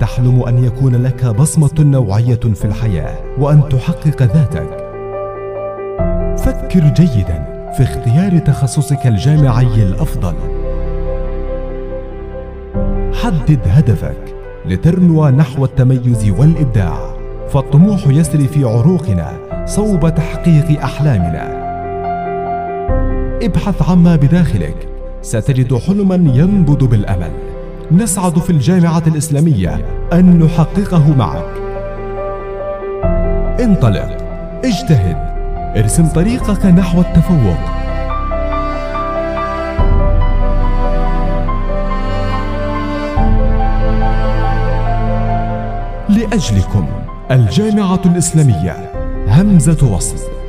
تحلم أن يكون لك بصمة نوعية في الحياة وأن تحقق ذاتك. فكر جيدا في اختيار تخصصك الجامعي الأفضل. حدد هدفك لترنو نحو التميز والإبداع. فالطموح يسري في عروقنا صوب تحقيق أحلامنا. ابحث عما بداخلك. ستجد حلما ينبض بالأمل. نسعد في الجامعة الإسلامية أن نحققه معك. انطلق اجتهد ارسم طريقك نحو التفوق. لأجلكم الجامعة الإسلامية همزة وصل